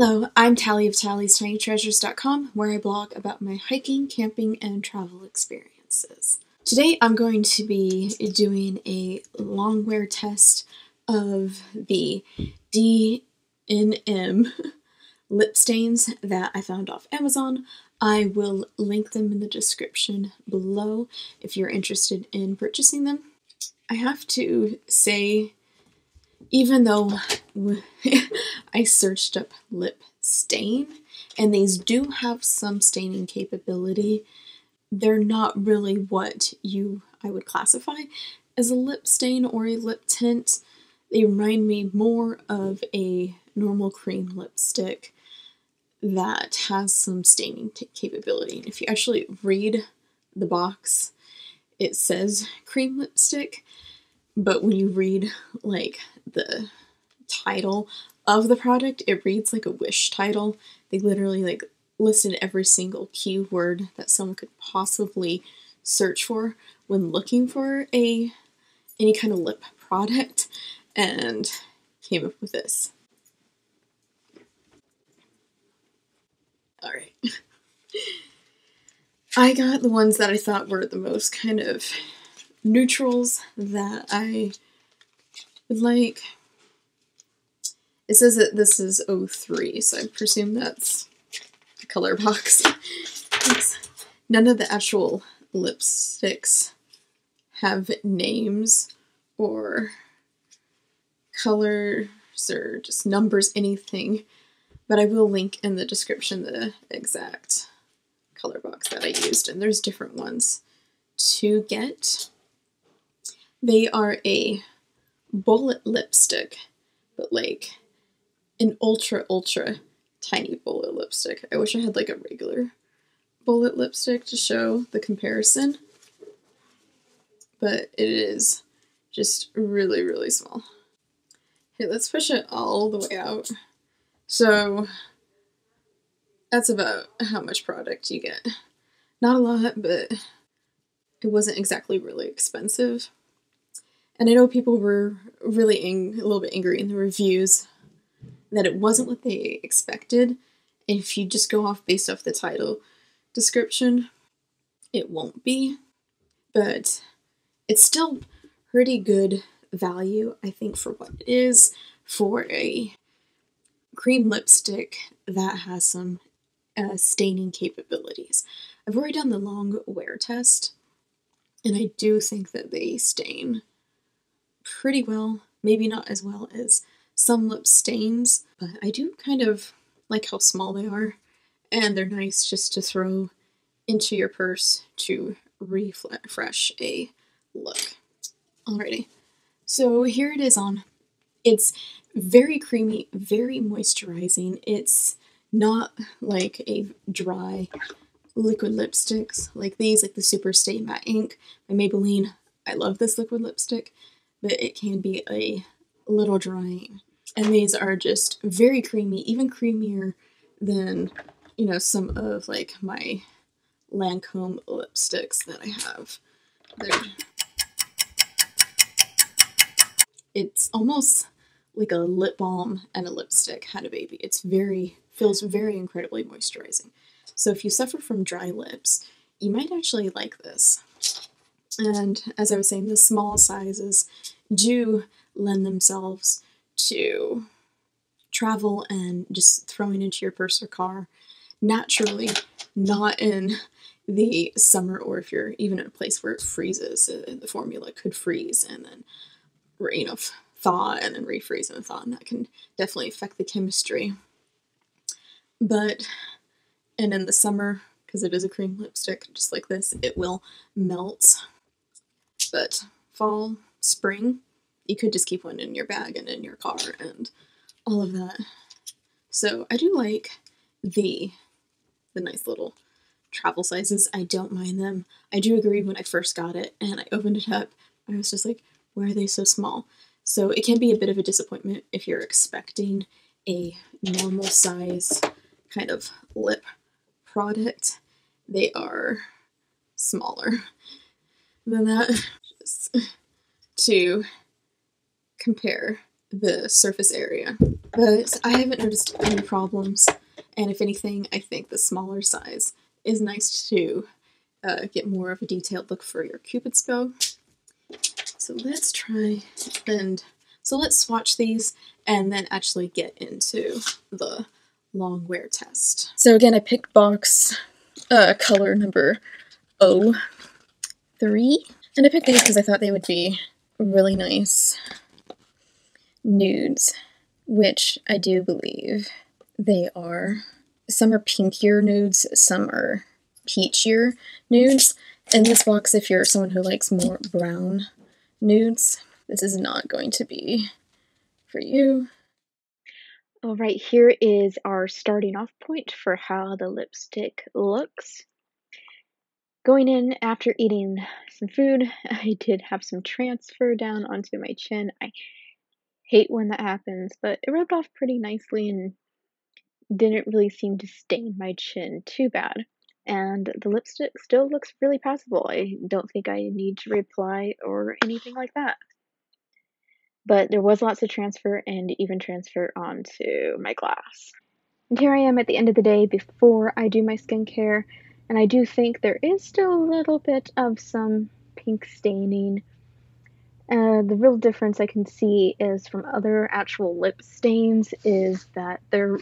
Hello, I'm Tali of Tali'sTinyTreasures.com, where I blog about my hiking, camping, and travel experiences. Today I'm going to be doing a long wear test of the DNM lip stains that I found off Amazon. I will link them in the description below if you're interested in purchasing them. I have to say even though I searched up lip stain, and these do have some staining capability, they're not really what you I would classify as a lip stain or a lip tint. They remind me more of a normal cream lipstick that has some staining capability. If you actually read the box, it says cream lipstick, but when you read like the title of the product, it reads like a wish title. They literally like listed every single keyword that someone could possibly search for when looking for a any kind of lip product and came up with this. All right. I got the ones that I thought were the most kind of neutrals that I like. It says that this is 03, so I presume that's the color box. None of the actual lipsticks have names or colors or just numbers, anything. But I will link in the description the exact color box that I used, and there's different ones to get. They are a bullet lipstick, but like an ultra, ultra tiny bullet lipstick. I wish I had like a regular bullet lipstick to show the comparison, but it is just really, really small. Okay, let's push it all the way out. So that's about how much product you get. Not a lot, but it wasn't exactly really expensive. And I know people were really ang- a little bit angry in the reviews that it wasn't what they expected. If you just go off based off the title description, it won't be. But it's still pretty good value, I think, for what it is for a cream lipstick that has some uh, staining capabilities. I've already done the long wear test, and I do think that they stain pretty well, maybe not as well as some lip stains, but I do kind of like how small they are, and they're nice just to throw into your purse to refresh a look. Alrighty, so here it is on. It's very creamy, very moisturizing. It's not like a dry liquid lipsticks like these, like the Super Stay Matte Ink by Maybelline. I love this liquid lipstick but it can be a little drying. And these are just very creamy, even creamier than, you know, some of like my Lancome lipsticks that I have. They're, it's almost like a lip balm and a lipstick had a baby. It's very, feels very incredibly moisturizing. So if you suffer from dry lips, you might actually like this. And as I was saying, the small sizes do lend themselves to travel and just throwing into your purse or car naturally, not in the summer or if you're even in a place where it freezes, uh, the formula could freeze and then, you know, thaw and then refreeze and thaw, and that can definitely affect the chemistry. But, and in the summer, because it is a cream lipstick, just like this, it will melt but fall, spring, you could just keep one in your bag and in your car and all of that. So I do like the the nice little travel sizes. I don't mind them. I do agree when I first got it and I opened it up, I was just like, why are they so small? So it can be a bit of a disappointment if you're expecting a normal size kind of lip product. They are smaller than that just to compare the surface area. But I haven't noticed any problems, and if anything, I think the smaller size is nice to uh, get more of a detailed look for your cupid's bow. So let's try and so let's swatch these and then actually get into the long wear test. So again, I picked box uh, color number 03, and I picked these because I thought they would be really nice nudes, which I do believe they are. Some are pinkier nudes, some are peachier nudes. In this box, if you're someone who likes more brown nudes, this is not going to be for you. All right, here is our starting off point for how the lipstick looks. Going in after eating some food, I did have some transfer down onto my chin. I hate when that happens, but it rubbed off pretty nicely and didn't really seem to stain my chin too bad. And the lipstick still looks really passable. I don't think I need to reapply or anything like that. But there was lots of transfer and even transfer onto my glass. And here I am at the end of the day before I do my skincare, and I do think there is still a little bit of some pink staining uh, the real difference I can see is from other actual lip stains is that there,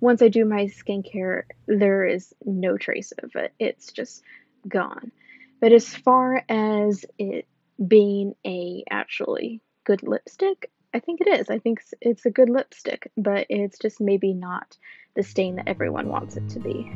once I do my skincare, there is no trace of it. It's just gone. But as far as it being a actually good lipstick, I think it is. I think it's a good lipstick, but it's just maybe not the stain that everyone wants it to be.